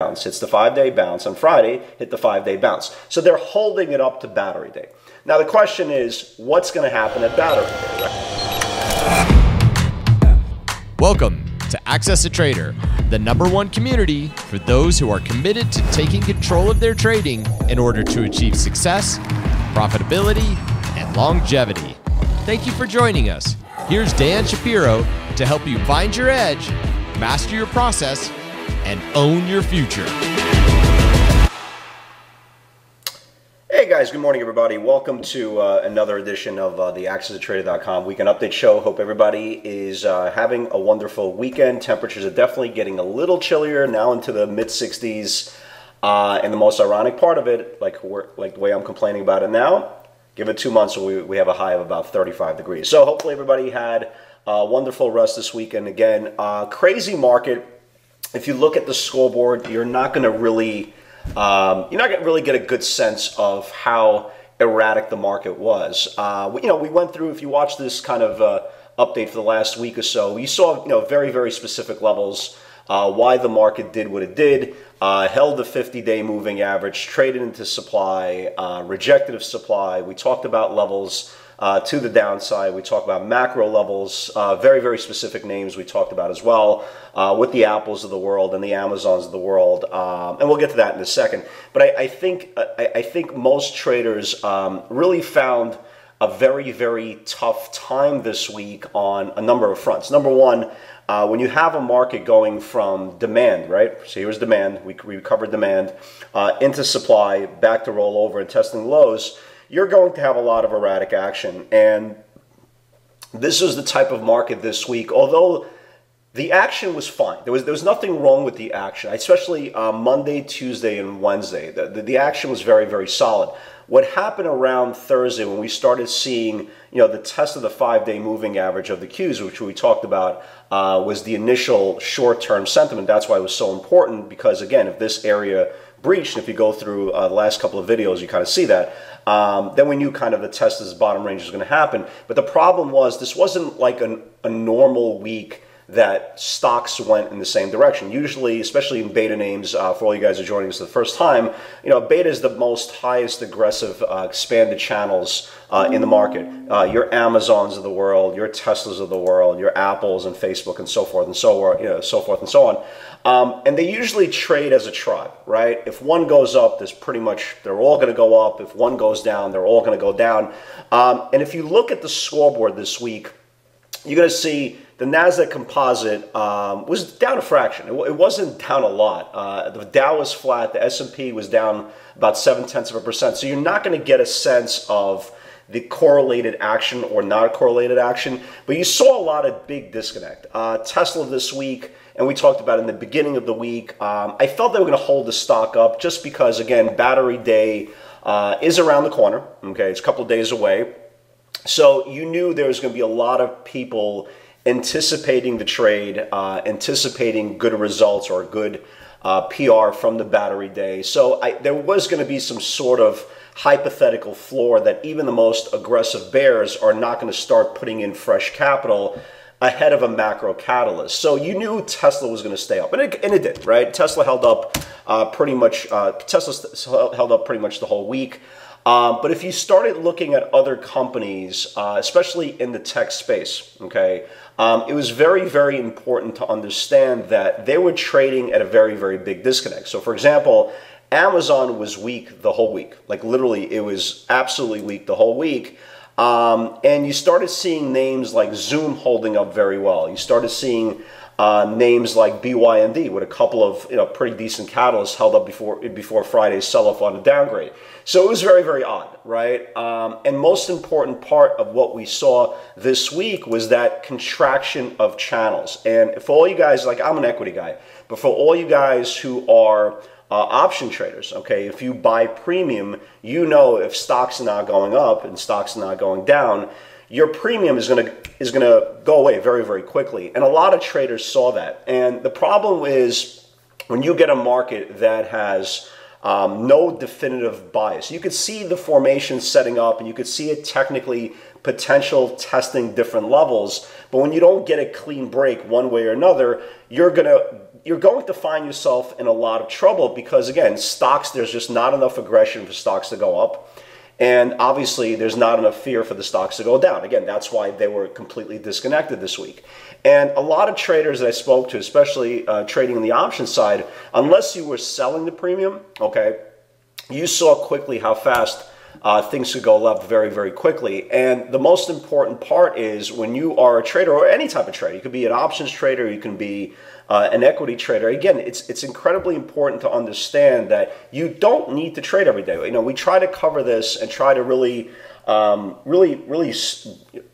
bounce, hits the five day bounce. On Friday, hit the five day bounce. So they're holding it up to battery day. Now the question is, what's going to happen at battery day? Welcome to Access a Trader, the number one community for those who are committed to taking control of their trading in order to achieve success, profitability, and longevity. Thank you for joining us. Here's Dan Shapiro to help you find your edge, master your process, and own your future. Hey guys, good morning everybody. Welcome to uh, another edition of uh, the AccessATrader.com Weekend Update Show. Hope everybody is uh, having a wonderful weekend. Temperatures are definitely getting a little chillier now into the mid 60s. Uh, and the most ironic part of it, like like the way I'm complaining about it now, give it two months we, we have a high of about 35 degrees. So hopefully everybody had a wonderful rest this weekend. Again, uh, crazy market if you look at the scoreboard, you're not going to really um, you're not going to really get a good sense of how erratic the market was. Uh, we, you know, we went through. If you watch this kind of uh, update for the last week or so, you saw you know very very specific levels. Uh, why the market did what it did, uh, held the 50-day moving average, traded into supply, uh, rejected of supply. We talked about levels uh, to the downside. We talk about macro levels, uh, very, very specific names we talked about as well, uh, with the Apples of the world and the Amazons of the world. Um, and we'll get to that in a second. But I, I think, I, I, think most traders um, really found a very, very tough time this week on a number of fronts. Number one, uh, when you have a market going from demand, right? So here's demand, we, we covered demand, uh, into supply, back to rollover and testing lows you're going to have a lot of erratic action. And this is the type of market this week, although the action was fine. There was there was nothing wrong with the action, especially uh, Monday, Tuesday, and Wednesday. The, the, the, action was very, very solid. What happened around Thursday when we started seeing, you know, the test of the five-day moving average of the Qs, which we talked about, uh, was the initial short-term sentiment. That's why it was so important because, again, if this area breached, if you go through uh, the last couple of videos, you kind of see that. Um, then we knew kind of the test as bottom range was going to happen. But the problem was this wasn't like an, a normal week that stocks went in the same direction. Usually, especially in beta names, uh, for all you guys who are joining us for the first time, you know, beta is the most highest aggressive uh, expanded channels uh, in the market. Uh, your Amazons of the world, your Teslas of the world, your Apples and Facebook and so forth and so on, you know, so forth and so on. Um, and they usually trade as a tribe, right? If one goes up, there's pretty much, they're all going to go up. If one goes down, they're all going to go down. Um, and if you look at the scoreboard this week, you're going to see the Nasdaq Composite um, was down a fraction. It, it wasn't down a lot. Uh, the Dow was flat. The S&P was down about seven tenths of a percent. So you're not going to get a sense of the correlated action or not correlated action. But you saw a lot of big disconnect. Uh, Tesla this week, and we talked about in the beginning of the week. Um, I felt they were going to hold the stock up just because, again, battery day uh, is around the corner. Okay, it's a couple of days away. So you knew there was going to be a lot of people anticipating the trade, uh, anticipating good results or good uh, PR from the battery day. So I, there was going to be some sort of hypothetical floor that even the most aggressive bears are not going to start putting in fresh capital ahead of a macro catalyst. So you knew Tesla was going to stay up, and it, and it did, right? Tesla held up uh, pretty much. Uh, Tesla held up pretty much the whole week. Um, but if you started looking at other companies, uh, especially in the tech space, okay, um, it was very, very important to understand that they were trading at a very, very big disconnect. So, for example, Amazon was weak the whole week. Like literally, it was absolutely weak the whole week. Um, and you started seeing names like Zoom holding up very well. You started seeing uh, names like BYND with a couple of you know pretty decent catalysts held up before before Friday's sell-off on a downgrade. So it was very very odd, right? Um, and most important part of what we saw this week was that contraction of channels. And for all you guys, like I'm an equity guy, but for all you guys who are uh, option traders. Okay, if you buy premium, you know if stocks are not going up and stocks are not going down, your premium is going to is going to go away very very quickly. And a lot of traders saw that. And the problem is when you get a market that has um, no definitive bias. You could see the formation setting up and you could see it technically potential testing different levels. But when you don't get a clean break one way or another, you're to you're going to find yourself in a lot of trouble because, again, stocks, there's just not enough aggression for stocks to go up. And obviously, there's not enough fear for the stocks to go down. Again, that's why they were completely disconnected this week. And a lot of traders that I spoke to, especially uh, trading in the option side, unless you were selling the premium, okay, you saw quickly how fast uh, things could go left very, very quickly. And the most important part is when you are a trader or any type of trader, you could be an options trader, you can be uh, an equity trader. Again, it's it's incredibly important to understand that you don't need to trade every day. You know, we try to cover this and try to really. Um, really, really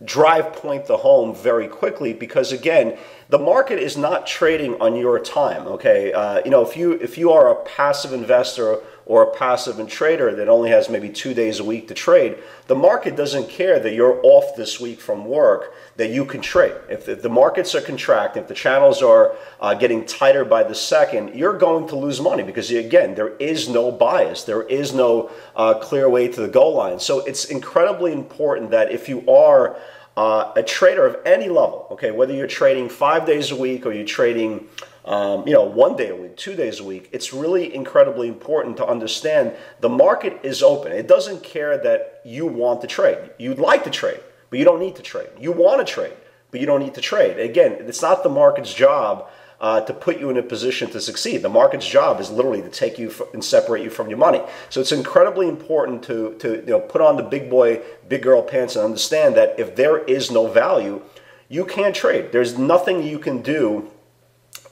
drive point the home very quickly because again, the market is not trading on your time. Okay, uh, you know if you if you are a passive investor or a passive and trader that only has maybe two days a week to trade, the market doesn't care that you're off this week from work that you can trade. If, the markets are contracting, if the channels are uh, getting tighter by the second, you're going to lose money because, again, there is no bias. There is no uh, clear way to the goal line. So it's incredibly important that if you are uh, a trader of any level, okay, whether you're trading five days a week or you're trading um, you know, one day a week, two days a week, it's really incredibly important to understand the market is open. It doesn't care that you want to trade. You'd like to trade, but you don't need to trade. You want to trade, but you don't need to trade. Again, it's not the market's job uh, to put you in a position to succeed. The market's job is literally to take you and separate you from your money. So it's incredibly important to, to you know, put on the big boy, big girl pants and understand that if there is no value, you can't trade. There's nothing you can do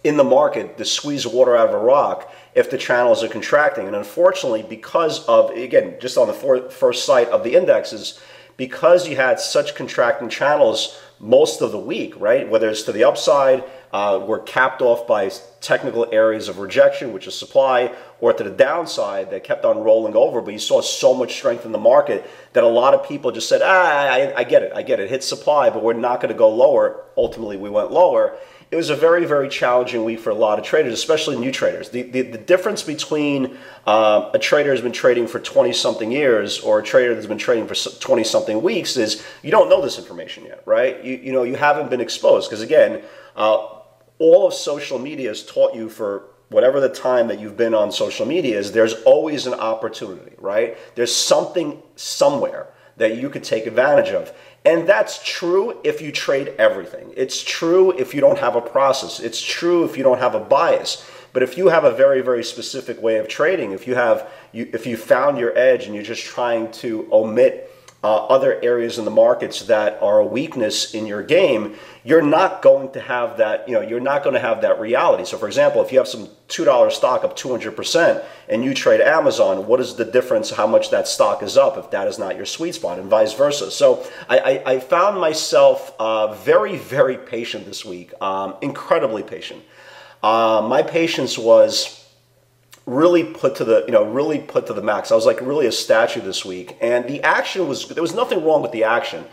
in the market to squeeze water out of a rock if the channels are contracting. And unfortunately, because of, again, just on the for, first sight of the indexes, because you had such contracting channels most of the week, right? Whether it's to the upside, uh, we're capped off by technical areas of rejection, which is supply, or to the downside that kept on rolling over. But you saw so much strength in the market that a lot of people just said, ah, I, I get it, I get it, hit supply, but we're not going to go lower. Ultimately, we went lower it was a very, very challenging week for a lot of traders, especially new traders. The, the, the difference between uh, a trader who's been trading for 20 something years or a trader that's been trading for 20 something weeks is you don't know this information yet, right? You, you know, you haven't been exposed because, again, uh, all of social media has taught you for whatever the time that you've been on social media is, there's always an opportunity, right? There's something somewhere that you could take advantage of. And that's true if you trade everything. It's true if you don't have a process. It's true if you don't have a bias. But if you have a very, very specific way of trading, if you have, you, if you found your edge and you're just trying to omit uh, other areas in the markets that are a weakness in your game, you're not going to have that, you know, you're not going to have that reality. So for example, if you have some $2 stock up 200% and you trade Amazon, what is the difference how much that stock is up if that is not your sweet spot and vice versa? So I, I, I found myself uh, very, very patient this week, um, incredibly patient. Uh, my patience was really put to the you know really put to the max. I was like really a statue this week, and the action was there was nothing wrong with the action.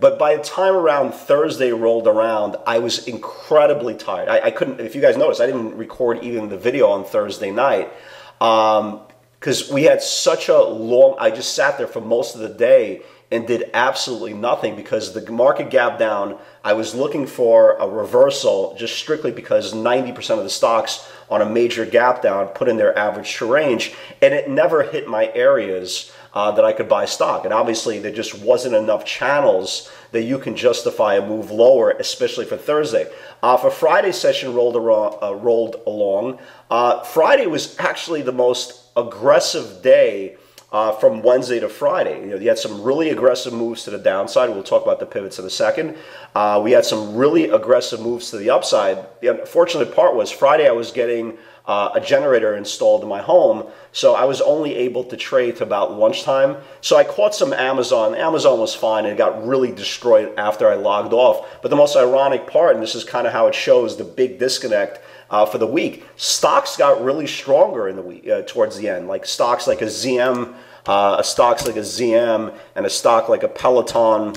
But by the time around Thursday rolled around, I was incredibly tired. I, I couldn't, if you guys noticed, I didn't record even the video on Thursday night because um, we had such a long, I just sat there for most of the day and did absolutely nothing because the market gap down. I was looking for a reversal just strictly because 90% of the stocks on a major gap down put in their average to range, and it never hit my areas uh, that I could buy stock. And obviously, there just wasn't enough channels that you can justify a move lower, especially for Thursday. Uh, for Friday session rolled, around, uh, rolled along, uh, Friday was actually the most aggressive day uh, from Wednesday to Friday. You know, you had some really aggressive moves to the downside. We'll talk about the pivots in a second. Uh, we had some really aggressive moves to the upside. The unfortunate part was Friday I was getting uh, a generator installed in my home, so I was only able to trade to about lunchtime. So I caught some Amazon. Amazon was fine, it got really destroyed after I logged off. But the most ironic part, and this is kind of how it shows the big disconnect uh, for the week. Stocks got really stronger in the week uh, towards the end, like stocks like a ZM, uh, a stocks like a ZM, and a stock like a Peloton,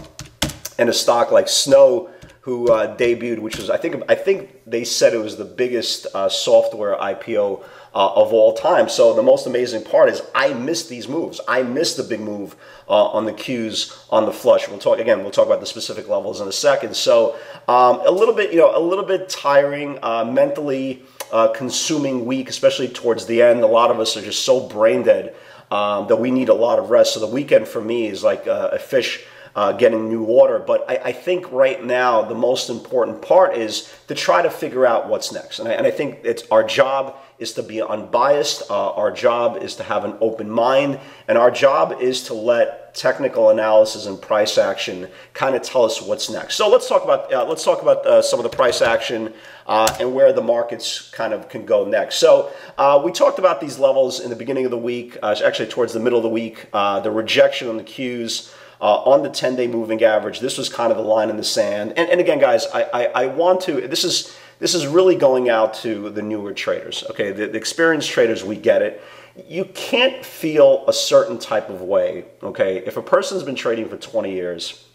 and a stock like Snow, who uh, debuted, which was I think I think they said it was the biggest uh, software IPO uh, of all time. So the most amazing part is I missed these moves. I missed the big move uh, on the Qs on the flush. We'll talk again. We'll talk about the specific levels in a second. So um, a little bit, you know, a little bit tiring uh, mentally. uh, consuming week, especially towards the end. A lot of us are just so brain dead um, that we need a lot of rest. So the weekend for me is like a, fish uh, getting new water. But I, I, think right now the most important part is to try to figure out what's next. And I, and I think it's our job is to be unbiased. Uh, our job is to have an open mind, and our job is to let technical analysis and price action kind of tell us what's next. So let's talk about uh, let's talk about uh, some of the price action uh, and where the markets kind of can go next. So uh, we talked about these levels in the beginning of the week, uh, actually towards the middle of the week. the rejection on the Qs. Uh, on the 10 day moving average. This was kind of the line in the sand. And, and again, guys, I, I, I, want to, this is, this is really going out to the newer traders. Okay, the, the experienced traders, we get it. You can't feel a certain type of way. Okay, if a person's been trading for 20 years,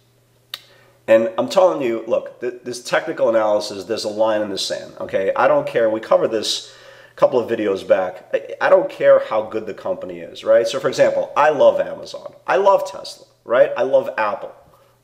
and I'm telling you, look, th- this technical analysis, there's a line in the sand. Okay, I don't care. We covered this a couple of videos back. I don't care how good the company is, right? So, for example, I love Amazon. I love Tesla, right? I love Apple.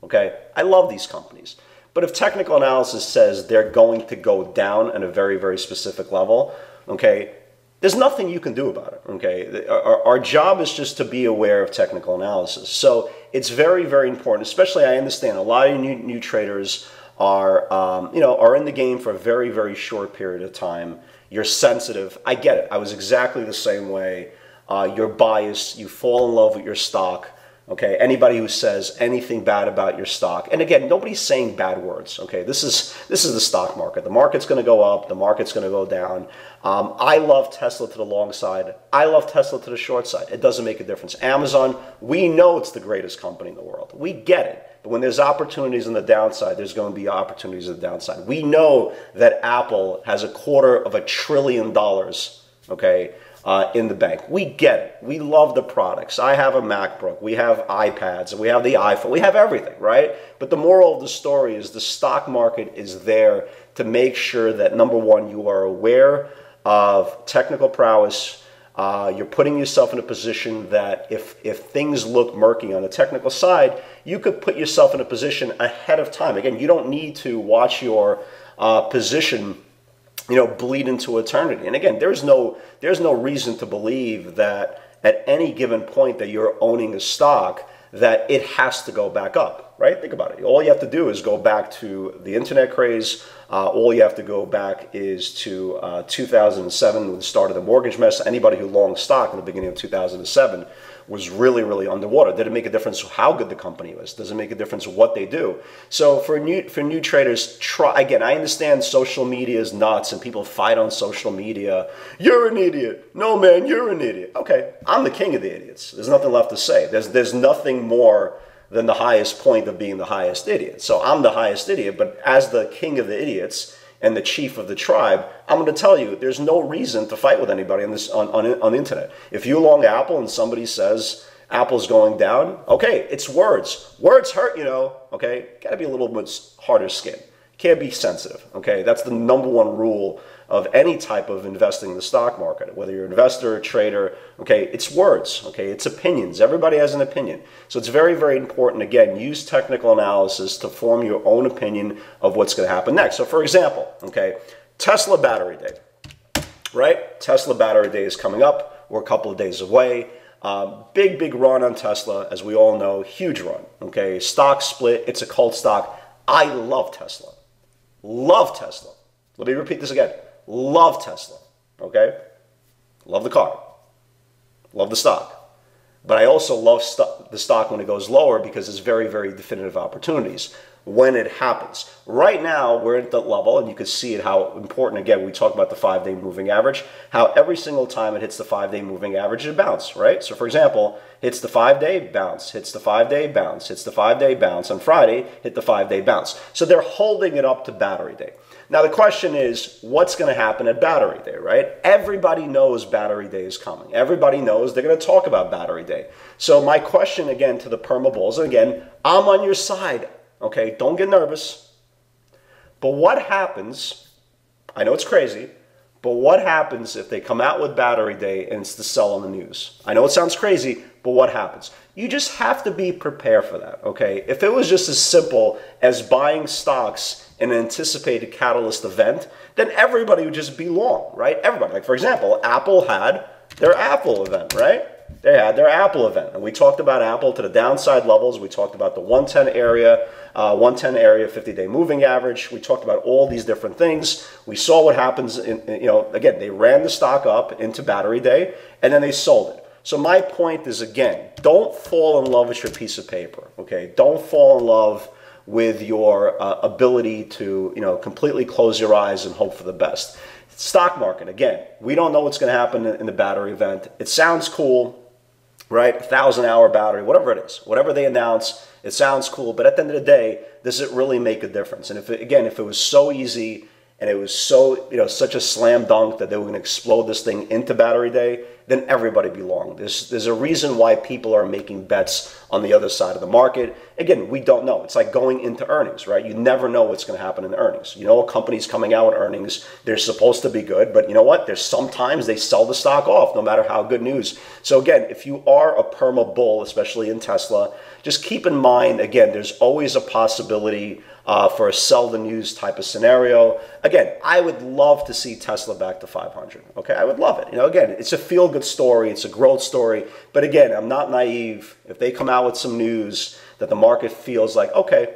Okay, I love these companies. But if technical analysis says they're going to go down at a very, very specific level, okay, there's nothing you can do about it, okay? Our, our job is just to be aware of technical analysis. So it's very, very important, especially I understand a lot of new, new traders are, um, you know, are in the game for a very, very short period of time. You're sensitive. I get it. I was exactly the same way. Uh, you're biased. You fall in love with your stock. Okay, anybody who says anything bad about your stock, and again, nobody's saying bad words. Okay, this is this is the stock market. The market's going to go up. The market's going to go down. Um, I love Tesla to the long side. I love Tesla to the short side. It doesn't make a difference. Amazon, we know it's the greatest company in the world. We get it. But when there's opportunities on the downside, there's going to be opportunities on the downside. We know that Apple has a quarter of a trillion dollars. Okay uh, in the bank. We get it. We love the products. I have a MacBook. We have iPads. We have the iPhone. We have everything, right? But the moral of the story is the stock market is there to make sure that number one, you are aware of technical prowess. Uh, you're putting yourself in a position that if, if things look murky on the technical side, you could put yourself in a position ahead of time. Again, you don't need to watch your uh, position you know, bleed into eternity. And again, there's no there's no reason to believe that at any given point that you're owning a stock that it has to go back up, right? Think about it. All you have to do is go back to the internet craze. Uh, all you have to go back is to uh, 2007, when the start of the mortgage mess. Anybody who long stock in the beginning of 2007 was really, really underwater. Did it make a difference how good the company was? Does it make a difference what they do? So for new for new traders, try again. I understand social media is nuts and people fight on social media. You're an idiot. No man, you're an idiot. Okay, I'm the king of the idiots. There's nothing left to say. There's there's nothing more than the highest point of being the highest idiot. So I'm the highest idiot, but as the king of the idiots, and the chief of the tribe, I'm going to tell you there's no reason to fight with anybody on this on, on, on the internet. If you long Apple and somebody says Apple's going down, okay, it's words. Words hurt, you know. Okay, got to be a little bit harder skin. Can't be sensitive. Okay, that's the number one rule of any type of investing in the stock market, whether you're an investor, a trader, okay, it's words, okay, it's opinions. Everybody has an opinion. So it's very, very important, again, use technical analysis to form your own opinion of what's going to happen next. So, for example, okay, Tesla battery day, right? Tesla battery day is coming up. We're a couple of days away. Uh, big, big run on Tesla, as we all know, huge run. Okay, stock split. It's a cult stock. I love Tesla. Love Tesla. Let me repeat this again. Love Tesla. Okay? Love the car. Love the stock. But I also love st- the stock when it goes lower because it's very, very definitive opportunities when it happens. Right now, we're at the level, and you can see it how important, again, we talk about the five day moving average, how every single time it hits the five day moving average, it bounce, right? So, for example, hits the five day bounce, hits the five day bounce, hits the five day bounce. On Friday, hit the five day bounce. So, they're holding it up to battery day. Now, the question is, what's going to happen at Battery Day, right? Everybody knows Battery Day is coming. Everybody knows they're going to talk about Battery Day. So, my question again to the Perma Bulls, and again, I'm on your side, okay? Don't get nervous. But what happens, I know it's crazy, But what happens if they come out with battery day and it's the sell on the news? I know it sounds crazy, but what happens? You just have to be prepared for that, okay? If it was just as simple as buying stocks in an anticipated catalyst event, then everybody would just be long, right? Everybody. Like, for example, Apple had their Apple event, right? They had their Apple event. And we talked about Apple to the downside levels. We talked about the 110 area, uh, 110 area, 50 day moving average. We talked about all these different things. We saw what happens, in, you know, again, they ran the stock up into battery day and then they sold it. So my point is again, don't fall in love with your piece of paper, okay? Don't fall in love with your uh, ability to, you know, completely close your eyes and hope for the best. Stock market, again, we don't know what's going to happen in the battery event. It sounds cool, right? A thousand hour battery, whatever it is, whatever they announce, it sounds cool, but at the end of the day, does it really make a difference? And if it, again, if it was so easy and it was so, you know, such a slam dunk that they were going to explode this thing into battery day, then everybody belonged. There's, there's a reason why people are making bets on the other side of the market. Again, we don't know. It's like going into earnings, right? You never know what's going to happen in earnings. You know, a company's coming out with earnings, they're supposed to be good, but you know what? There's sometimes they sell the stock off no matter how good news. So again, if you are a perma bull, especially in Tesla, just keep in mind, again, there's always a possibility uh, for a sell the news type of scenario. Again, I would love to see Tesla back to 500. Okay, I would love it. You know, again, it's a feel good story, it's a growth story. But again, I'm not naive. If they come out with some news that the market feels like, okay,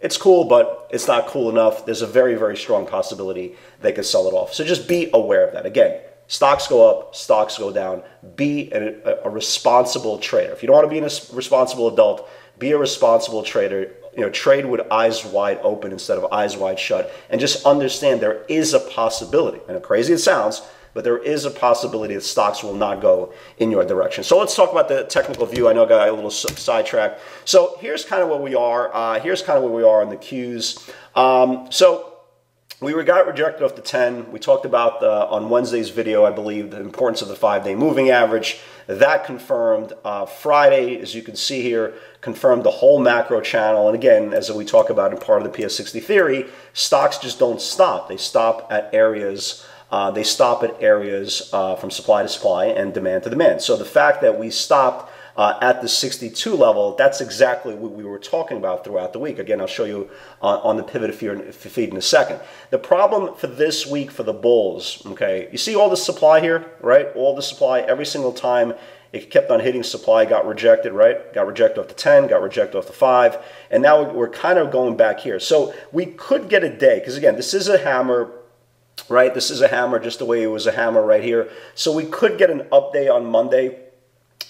it's cool, but it's not cool enough, there's a very, very strong possibility they could sell it off. So just be aware of that. Again, stocks go up, stocks go down. Be a, a responsible trader. If you don't want to be a responsible adult, be a responsible trader you know, trade with eyes wide open instead of eyes wide shut, and just understand there is a possibility. And crazy it sounds, but there is a possibility that stocks will not go in your direction. So let's talk about the technical view. I know I got a little sidetracked. So here's kind of where we are. Uh, here's kind of where we are on the Qs. Um, so we got rejected off the 10. We talked about the, on Wednesday's video, I believe, the importance of the five-day moving average. That confirmed. Uh, Friday, as you can see here, confirmed the whole macro channel. And again, as we talk about in part of the PS60 theory, stocks just don't stop. They stop at areas. Uh, they stop at areas uh, from supply to supply and demand to demand. So the fact that we stopped uh, at the 62 level, that's exactly what we were talking about throughout the week. Again, I'll show you on, on the pivot feed in a second. The problem for this week for the bulls, okay, you see all the supply here, right? All the supply every single time it kept on hitting supply, got rejected, right? Got rejected off the 10, got rejected off the 5, and now we're kind of going back here. So we could get a day, because again, this is a hammer, right? This is a hammer just the way it was a hammer right here. So we could get an update on Monday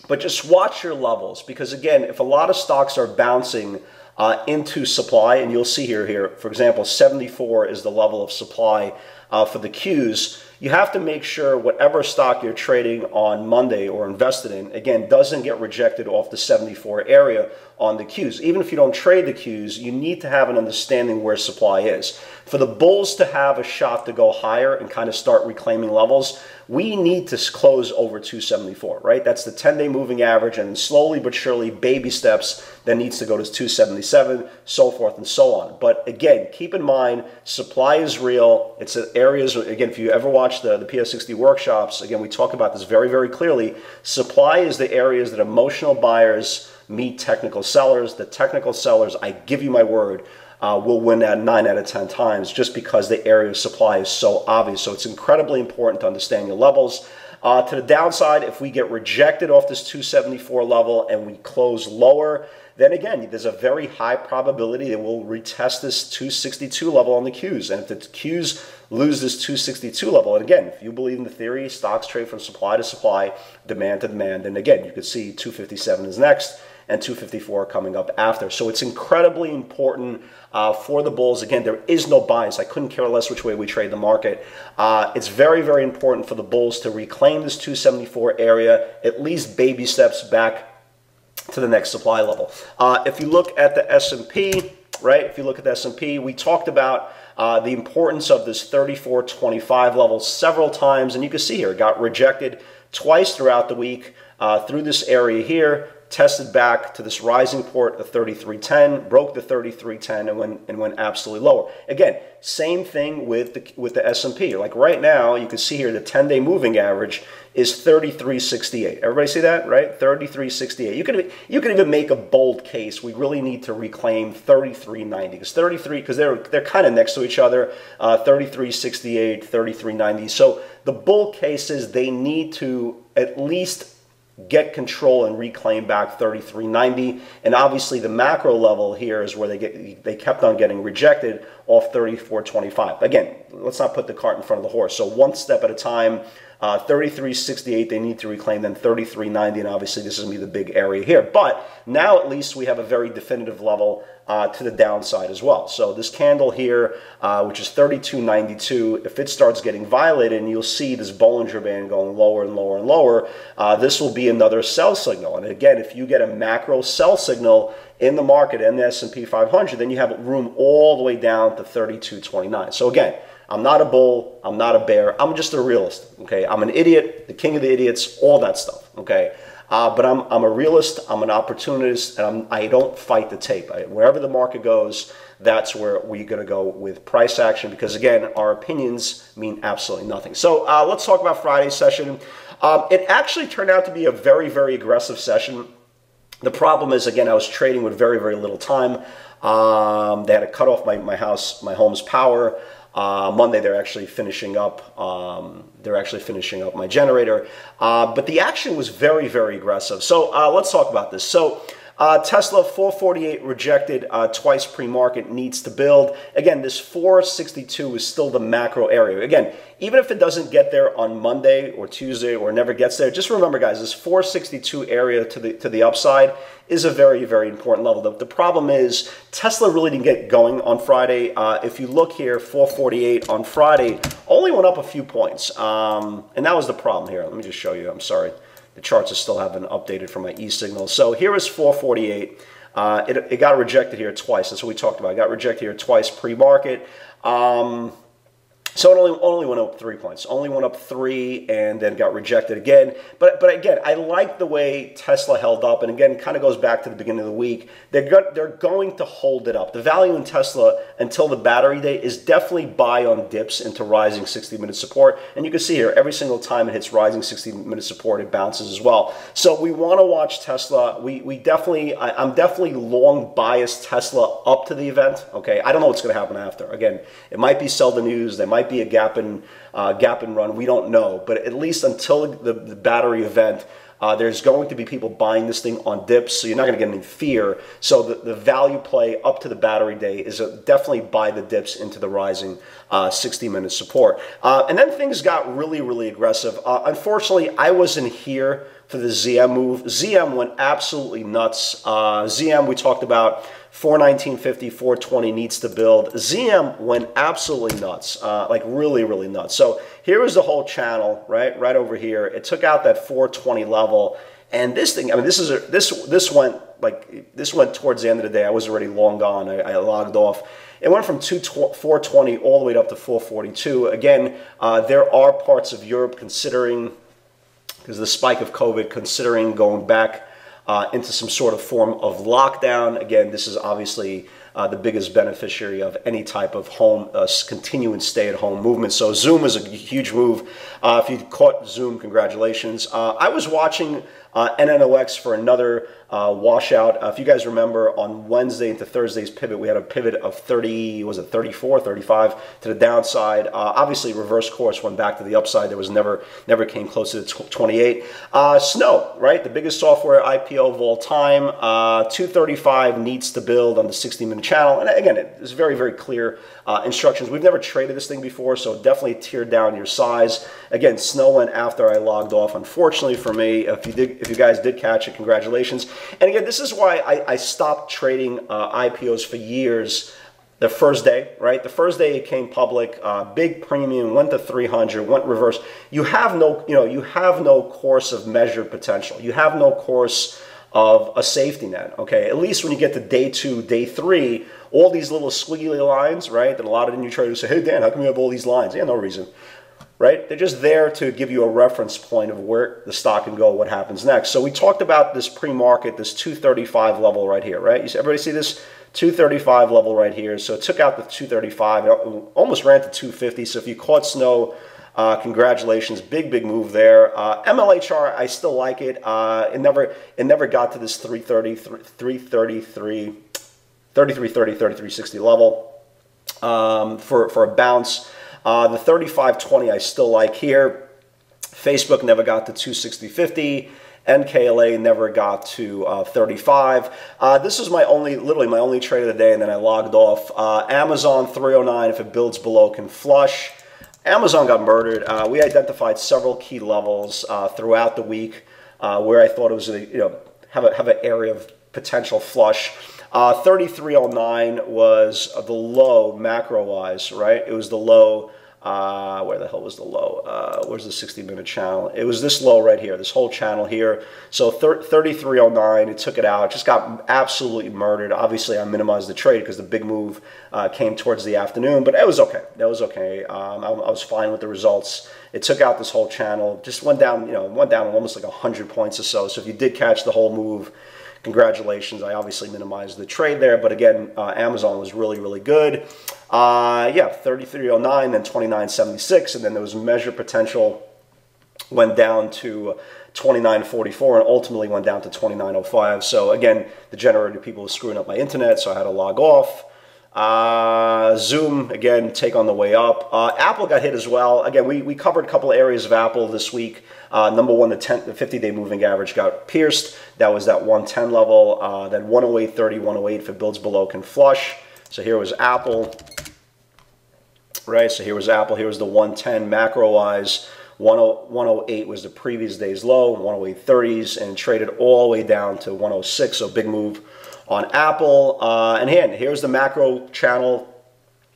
but just watch your levels because again, if a lot of stocks are bouncing uh, into supply, and you'll see here, here, for example, 74 is the level of supply uh, for the Qs, you have to make sure whatever stock you're trading on Monday or invested in, again, doesn't get rejected off the 74 area on the Qs. Even if you don't trade the Qs, you need to have an understanding where supply is. For the bulls to have a shot to go higher and kind of start reclaiming levels, we need to close over 274, right? That's the 10-day moving average, and slowly but surely, baby steps, that needs to go to 277, so forth and so on. But again, keep in mind, supply is real. It's areas, again, if you ever watch the, the PS60 workshops, again, we talk about this very, very clearly. Supply is the areas that emotional buyers meet technical sellers. The technical sellers, I give you my word, uh, will win at 9 out of 10 times just because the area of supply is so obvious. So it's incredibly important to understand your levels. Uh, to the downside, if we get rejected off this 274 level and we close lower, then again, there's a very high probability that we'll retest this 262 level on the Qs. And if the Qs lose this 262 level, and again, if you believe in the theory, stocks trade from supply to supply, demand to demand, then again, you could see 257 is next and 254 coming up after. So it's incredibly important uh, for the bulls. Again, there is no bias. I couldn't care less which way we trade the market. Uh, it's very, very important for the bulls to reclaim this 274 area, at least baby steps back to the next supply level. Uh, if you look at the S&P, right, if you look at the S&P, we talked about uh, the importance of this 34.25 level several times, and you can see here, it got rejected twice throughout the week uh, through this area here, tested back to this rising port of 3310, broke the 3310, and went and went absolutely lower. Again, same thing with the with the S&P. Like right now, you can see here the 10-day moving average is 3368. Everybody see that, right? 3368. You can you can even make a bold case. We really need to reclaim 3390 because 33 because they're they're kind of next to each other. Uh, 3368, 3390. So the bull case is they need to at least get control and reclaim back 3390 and obviously the macro level here is where they get they kept on getting rejected off 3425 again let's not put the cart in front of the horse. So one step at a time uh, 33.68 they need to reclaim, then 33.90, and obviously this is going to be the big area here. But now at least we have a very definitive level uh, to the downside as well. So this candle here, uh, which is 32.92, if it starts getting violated, and you'll see this Bollinger Band going lower and lower and lower, uh, this will be another sell signal. And again, if you get a macro sell signal in the market and the S&P 500, then you have room all the way down to 32.29. So again, I'm not a bull. I'm not a bear. I'm just a realist. Okay. I'm an idiot, the king of the idiots, all that stuff. Okay. Uh, but I'm, I'm a realist. I'm an opportunist, and I'm, I do not fight the tape. I, wherever the market goes, that's where we're going to go with price action because, again, our opinions mean absolutely nothing. So uh, let's talk about Friday's session. Um, it actually turned out to be a very, very aggressive session. The problem is, again, I was trading with very, very little time. Um, they had to cut off my, my house, my home's power. Uh, Monday they're actually finishing up. Um, they're actually finishing up my generator, uh, but the action was very very aggressive. So uh, let's talk about this. So uh, Tesla 448 rejected uh, twice pre-market needs to build. Again, this 462 is still the macro area. Again, even if it doesn't get there on Monday or Tuesday or never gets there, just remember, guys, this 462 area to the to the upside is a very very important level. The, the problem is Tesla really didn't get going on Friday. Uh, if you look here, 448 on Friday only went up a few points, um, and that was the problem here. Let me just show you. I'm sorry. The charts are still haven't updated from my eSignal. So here is 448. Uh, it, it got rejected here twice. That's what we talked about. It got rejected here twice pre-market. Um, so it only, only went up three points, only went up three and then got rejected again. But but again, I like the way Tesla held up. And again, kind of goes back to the beginning of the week. They're, go, they're going to hold it up. The value in Tesla until the battery day is definitely buy on dips into rising 60 minute support. And you can see here, every single time it hits rising 60 minute support, it bounces as well. So we want to watch Tesla. We, we definitely, I, I'm definitely long biased Tesla up to the event. Okay, I don't know what's going to happen after. Again, it might be sell the news. They might might be a gap and uh, gap and run. We don't know, but at least until the, the battery event, uh, there's going to be people buying this thing on dips, so you're not going to get any fear. So the, the value play up to the battery day is definitely buy the dips into the rising uh, 60 minute support. Uh, and then things got really, really aggressive. Uh, unfortunately, I wasn't here for the ZM move. ZM went absolutely nuts. Uh, ZM, we talked about 419.50, 420 needs to build. ZM went absolutely nuts, uh, like really, really nuts. So here is the whole channel, right, right over here. It took out that 420 level, and this thing, I mean, this is a, this this went like this went towards the end of the day. I was already long gone. I, I logged off. It went from 420 all the way up to 442. Again, uh, there are parts of Europe considering, because the spike of COVID, considering going back uh, into some sort of form of lockdown. Again, this is obviously uh, the biggest beneficiary of any type of home uh, continuing stay-at-home movement. So Zoom is a huge move. Uh, if you caught Zoom, congratulations. Uh, I was watching uh, NNOX for another uh, washout. Uh, if you guys remember, on Wednesday into Thursday's pivot, we had a pivot of 30, was it 34, 35 to the downside. Uh, obviously, reverse course went back to the upside. There was never, never came close to 28. Uh, Snow, right? The biggest software IPO of all time. Uh, 235 needs to build on the 60 minute channel. And again, it's very, very clear uh, instructions. We've never traded this thing before, so definitely tear down your size. Again, Snow went after I logged off. Unfortunately for me, if you did, if you guys did catch it, congratulations. And again, this is why I, I stopped trading uh, IPOs for years. The first day, right? The first day it came public, uh, big premium, went to 300, went reverse. You have no, you know, you have no course of measured potential. You have no course of a safety net. Okay, at least when you get to day two, day three, all these little squiggly lines, right? That a lot of the new traders say, "Hey Dan, how come you have all these lines?" Yeah, no reason. Right? They're just there to give you a reference point of where the stock can go, what happens next. So we talked about this pre-market, this 235 level right here, right? Everybody see this 235 level right here. So it took out the 235, it almost ran to 250. So if you caught snow, uh, congratulations, big big move there. Uh, MLHR, I still like it. Uh, it never it never got to this 330, 333, 3330, 3360 level um, for for a bounce. Uh, the 3520 I still like here. Facebook never got to 260.50. NKLA never got to uh, 35. Uh, this is my only, literally my only trade of the day, and then I logged off. Uh, Amazon 309, if it builds below, can flush. Amazon got murdered. Uh, we identified several key levels uh, throughout the week uh, where I thought it was, a, you know, have, a, have an area of potential flush. Uh, 3309 was the low macro-wise, right? It was the low, uh, where the hell was the low? Uh, where's the 60-minute channel? It was this low right here, this whole channel here. So 3309, it took it out. It just got absolutely murdered. Obviously, I minimized the trade because the big move uh, came towards the afternoon, but it was okay. That was okay. Um, I, I was fine with the results. It took out this whole channel. Just went down, you know, went down almost like 100 points or so. So if you did catch the whole move, congratulations. I obviously minimized the trade there, but again, uh, Amazon was really, really good. Uh, yeah, 3309, then 2976, and then there was measure potential went down to 2944 and ultimately went down to 2905. So again, the generator people were screwing up my internet, so I had to log off. Uh, Zoom, again, take on the way up. Uh, Apple got hit as well. Again, we, we covered a couple areas of Apple this week. Uh, number one, the, 10, the 50-day moving average got pierced. That was that 110 level. Uh, then 108.30, 108 if it builds below can flush. So here was Apple, right? So here was Apple. Here was the 110 macro-wise. 108 was the previous day's low, 108.30s, and traded all the way down to 106. So big move on Apple. Uh, and again, here's the macro channel,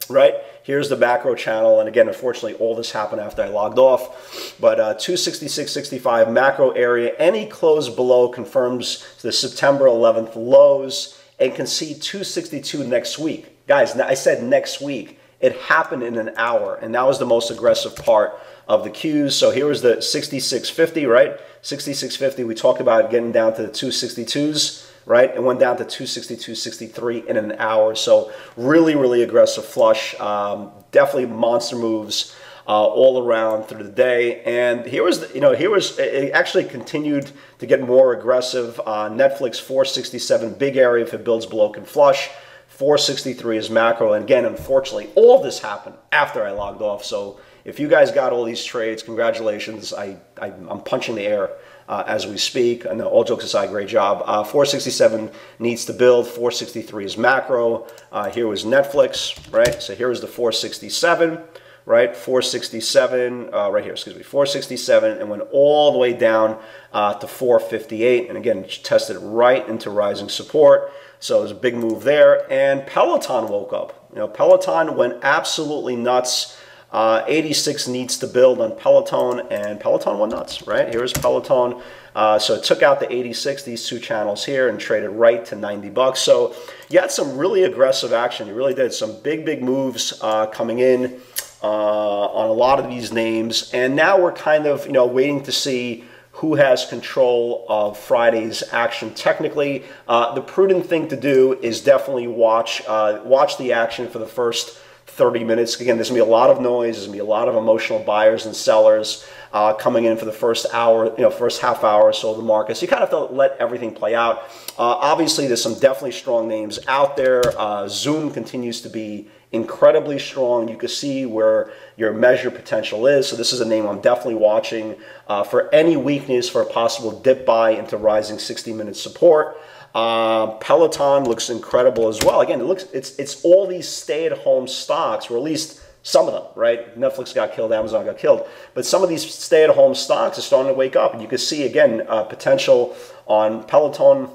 right? Here's the macro channel. And again, unfortunately, all this happened after I logged off. But uh, 266.65 macro area. Any close below confirms the September 11th lows and can see 262 next week. Guys, I said next week. It happened in an hour, and that was the most aggressive part of the Qs. So here was the 6650, right? 6650, we talked about getting down to the 262s right? It went down to 262.63 in an hour. So really, really aggressive flush. Um, definitely monster moves. Uh, all around through the day. And here was, you know, here was, it actually continued to get more aggressive. Uh, Netflix 467, big area if it builds below can flush. 463 is macro. And again, unfortunately, all this happened after I logged off. So if you guys got all these trades, congratulations. I, I, am punching the air uh, as we speak. And all jokes aside, great job. Uh, 467 needs to build. 463 is macro. Uh, here was Netflix, right? So here is the 467, right? 467, uh, right here, excuse me, 467, and went all the way down uh, to 458. And again, tested right into rising support. So it was a big move there. And Peloton woke up. You know, Peloton went absolutely nuts. Uh, 86 needs to build on Peloton, and Peloton went nuts, right? Here's Peloton. Uh, so it took out the 86, these two channels here, and traded right to 90 bucks. So you had some really aggressive action. You really did some big, big moves uh, coming in uh, on a lot of these names. And now we're kind of, you know, waiting to see who has control of Friday's action technically. Uh, the prudent thing to do is definitely watch, uh, watch the action for the first 30 minutes. Again, there's going to be a lot of noise. There's going to be a lot of emotional buyers and sellers uh, coming in for the first hour, you know, first half hour or so of the market. So you kind of have to let everything play out. Uh, obviously, there's some definitely strong names out there. Uh, Zoom continues to be incredibly strong. You can see where your measure potential is. So this is a name I'm definitely watching uh, for any weakness for a possible dip buy into rising 60 minute support. Uh, Peloton looks incredible as well. Again, it looks it's it's all these stay-at-home stocks, or at least some of them, right? Netflix got killed, Amazon got killed, but some of these stay-at-home stocks are starting to wake up, and you can see again uh, potential on Peloton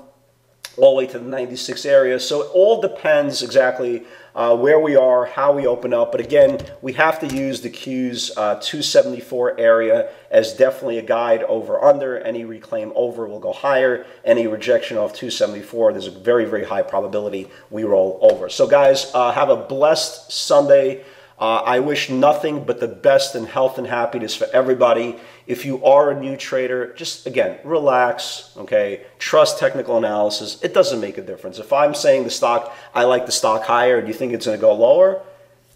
all the way to the 96 area. So it all depends exactly uh, where we are, how we open up. But again, we have to use the Q's uh, 274 area as definitely a guide over under. Any reclaim over will go higher. Any rejection of 274, there's a very, very high probability we roll over. So guys, uh, have a blessed Sunday. Uh, I wish nothing but the best in health and happiness for everybody. If you are a new trader, just again, relax, okay? Trust technical analysis. It doesn't make a difference. If I'm saying the stock, I like the stock higher and you think it's going to go lower,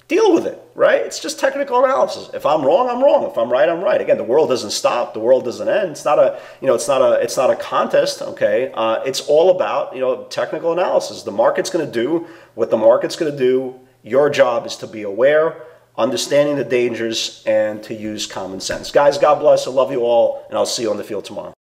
deal with it, right? It's just technical analysis. If I'm wrong, I'm wrong. If I'm right, I'm right. Again, the world doesn't stop. The world doesn't end. It's not a, you know, it's not a, it's not a contest. Okay, uh, it's all about you know technical analysis. The market's going to do what the market's going to do your job is to be aware, understanding the dangers, and to use common sense. Guys, God bless. I love you all, and I'll see you on the field tomorrow.